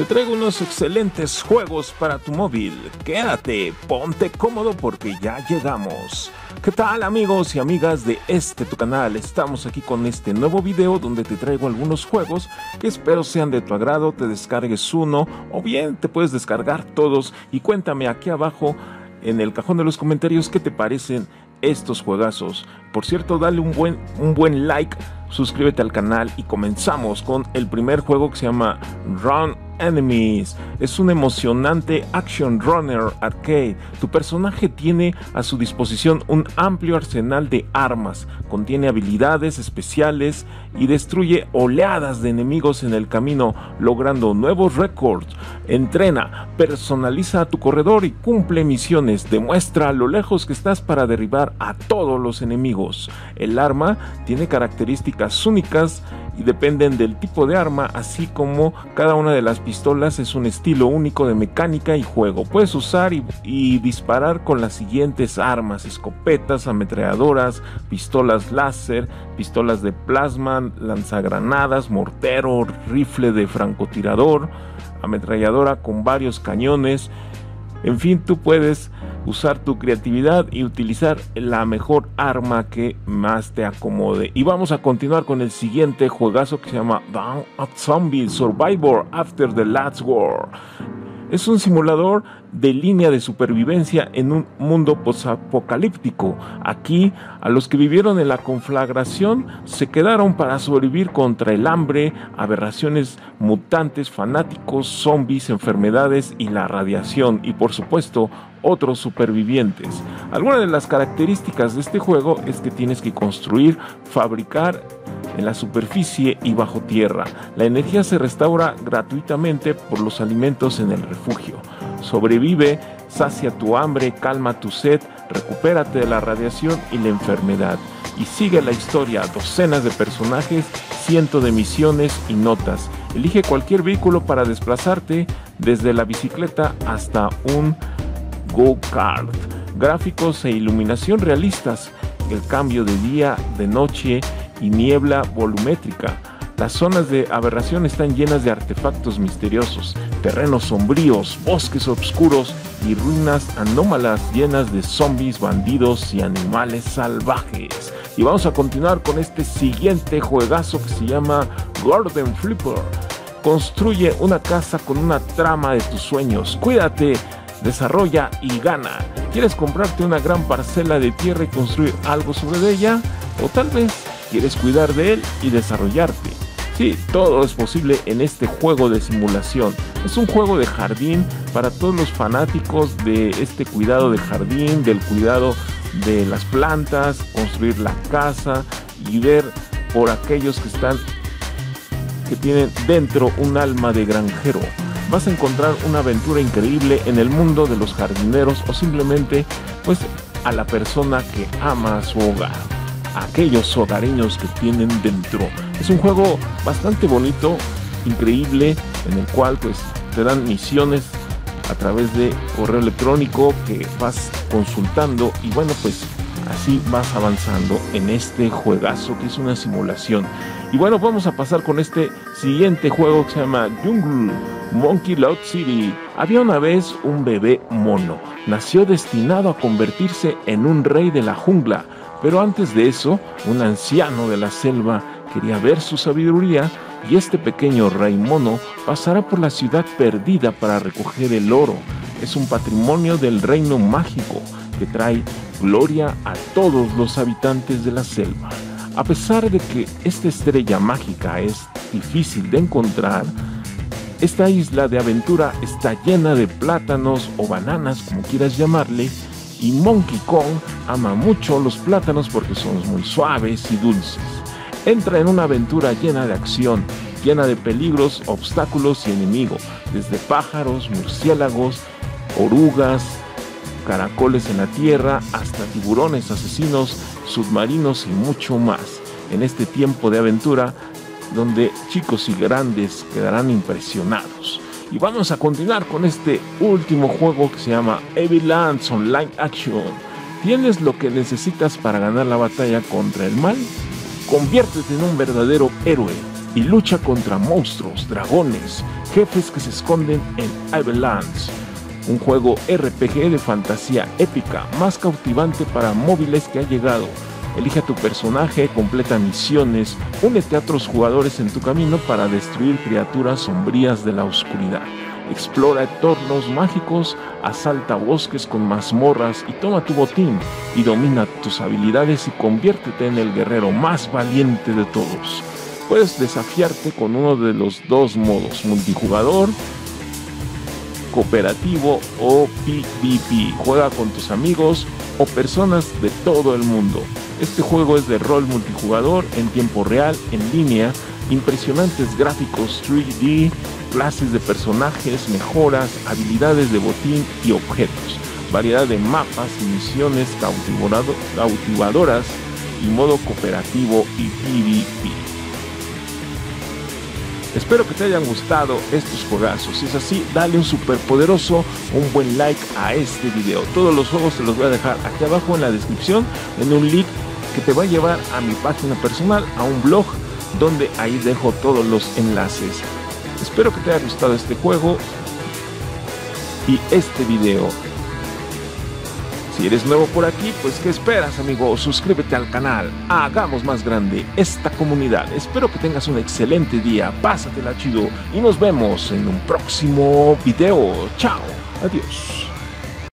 Te traigo unos excelentes juegos para tu móvil. Quédate, ponte cómodo porque ya llegamos. ¿Qué tal amigos y amigas de este tu canal? Estamos aquí con este nuevo video donde te traigo algunos juegos que espero sean de tu agrado, te descargues uno o bien te puedes descargar todos y cuéntame aquí abajo en el cajón de los comentarios qué te parecen estos juegazos. Por cierto, dale un buen, un buen like, suscríbete al canal y comenzamos con el primer juego que se llama Run Enemies. Es un emocionante action runner arcade. Tu personaje tiene a su disposición un amplio arsenal de armas, contiene habilidades especiales y destruye oleadas de enemigos en el camino, logrando nuevos récords. Entrena, personaliza a tu corredor y cumple misiones. Demuestra lo lejos que estás para derribar a todos los enemigos. El arma tiene características únicas y dependen del tipo de arma, así como cada una de las pistolas es un estilo único de mecánica y juego. Puedes usar y, disparar con las siguientes armas, escopetas, ametralladoras, pistolas láser, pistolas de plasma, lanzagranadas, mortero, rifle de francotirador, ametralladora con varios cañones. En fin, tú puedes usar tu creatividad y utilizar la mejor arma que más te acomode. Y vamos a continuar con el siguiente juegazo que se llama Down of Zombies Survivor After the Last War. Es un simulador de línea de supervivencia en un mundo posapocalíptico. Aquí, a los que vivieron en la conflagración se quedaron para sobrevivir contra el hambre, aberraciones mutantes, fanáticos, zombies, enfermedades y la radiación. Y por supuesto, otros supervivientes. Algunas de las características de este juego es que tienes que construir, fabricar en la superficie y bajo tierra. La energía se restaura gratuitamente por los alimentos en el refugio. Sobrevive, sacia tu hambre, calma tu sed, recupérate de la radiación y la enfermedad. Y sigue la historia, docenas de personajes, cientos de misiones y notas. Elige cualquier vehículo para desplazarte, desde la bicicleta hasta un go-kart. Gráficos e iluminación realistas, el cambio de día, de noche y niebla volumétrica. Las zonas de aberración están llenas de artefactos misteriosos, terrenos sombríos, bosques oscuros y ruinas anómalas llenas de zombies, bandidos y animales salvajes. Y vamos a continuar con este siguiente juegazo que se llama Gordon Flipper. Construye una casa con una trama de tus sueños. Cuídate, desarrolla y gana. ¿Quieres comprarte una gran parcela de tierra y construir algo sobre ella? O tal vez quieres cuidar de él y desarrollarte. Sí, todo es posible en este juego de simulación. Es un juego de jardín para todos los fanáticos de este cuidado de jardín, del cuidado de las plantas, construir la casa y ver por aquellos que están que tienen dentro un alma de granjero. Vas a encontrar una aventura increíble en el mundo de los jardineros o simplemente pues a la persona que ama su hogar aquellos hogareños que tienen dentro. Es un juego bastante bonito, increíble, en el cual pues te dan misiones a través de correo electrónico que vas consultando y bueno pues así vas avanzando en este juegazo que es una simulación. Y bueno, vamos a pasar con este siguiente juego que se llama Jungle Monkey Loud City. Había una vez un bebé mono. Nació destinado a convertirse en un rey de la jungla pero antes de eso, un anciano de la selva quería ver su sabiduría y este pequeño rey mono pasará por la ciudad perdida para recoger el oro. Es un patrimonio del reino mágico que trae gloria a todos los habitantes de la selva. A pesar de que esta estrella mágica es difícil de encontrar, esta isla de aventura está llena de plátanos o bananas, como quieras llamarle, y Monkey Kong ama mucho los plátanos porque son muy suaves y dulces. Entra en una aventura llena de acción, llena de peligros, obstáculos y enemigos, desde pájaros, murciélagos, orugas, caracoles en la tierra, hasta tiburones asesinos, submarinos y mucho más. En este tiempo de aventura donde chicos y grandes quedarán impresionados. Y vamos a continuar con este último juego que se llama Evil Lands Online Action. ¿Tienes lo que necesitas para ganar la batalla contra el mal? Conviértete en un verdadero héroe. y lucha contra monstruos, dragones, jefes que se esconden en Everlands. Un juego RPG de fantasía épica más cautivante para móviles que ha llegado. Elige a tu personaje, completa misiones, únete a otros jugadores en tu camino para destruir criaturas sombrías de la oscuridad. Explora entornos mágicos, asalta bosques con mazmorras y toma tu botín y domina tus habilidades y conviértete en el guerrero más valiente de todos. Puedes desafiarte con uno de los dos modos, multijugador, cooperativo o PvP. Juega con tus amigos o personas de todo el mundo. Este juego es de rol multijugador en tiempo real, en línea, impresionantes gráficos 3D, clases de personajes, mejoras, habilidades de botín y objetos, variedad de mapas y misiones cautivadoras y modo cooperativo y PvP. Espero que te hayan gustado estos juegazos. Si es así, dale un super poderoso, un buen like a este video. Todos los juegos te los voy a dejar aquí abajo en la descripción, en un link que te va a llevar a mi página personal, a un blog, donde ahí dejo todos los enlaces. Espero que te haya gustado este juego y este video. Si eres nuevo por aquí, pues ¿qué esperas amigo? Suscríbete al canal, hagamos más grande esta comunidad. Espero que tengas un excelente día, pásatela chido y nos vemos en un próximo video. Chao, adiós.